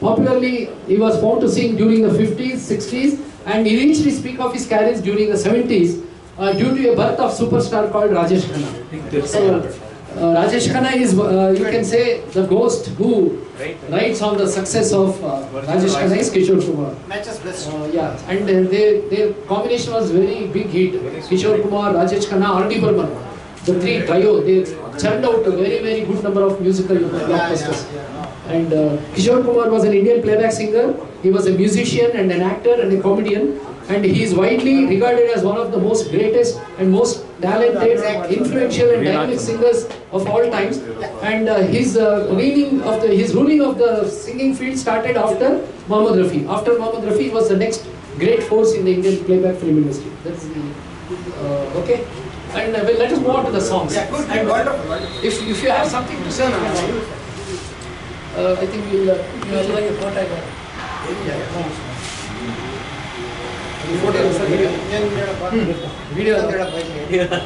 popularly, he was found to sing during the 50s, 60s, and he reached his peak of his career during the 70s uh, due to a birth of superstar called Rajesh Khanna. So, uh, Rajesh Khanna is, uh, you can say, the ghost who writes on the success of uh, Rajesh Khanna is Kishore Kumar. Matches best. Uh, yeah, and uh, they, their combination was very big hit. Kishore Kumar, Rajesh Khanna, R.D. Burman. The three trio, they churned out a very, very good number of musical blockbusters. And uh, Kishore Kumar was an Indian playback singer. He was a musician and an actor and a comedian. And he is widely regarded as one of the most greatest and most talented, influential and dynamic singers of all times. And uh, his uh, ruling of the his ruling of the singing field started after Mohammad Rafi. After Mohammad Rafi, was the next great force in the Indian playback film industry. That's the uh, okay. And uh, well, let us move on to the songs. Yeah, good, And, uh. If if you have something to say, uh, I think we'll. Uh, we'll like a photo. Video. Video.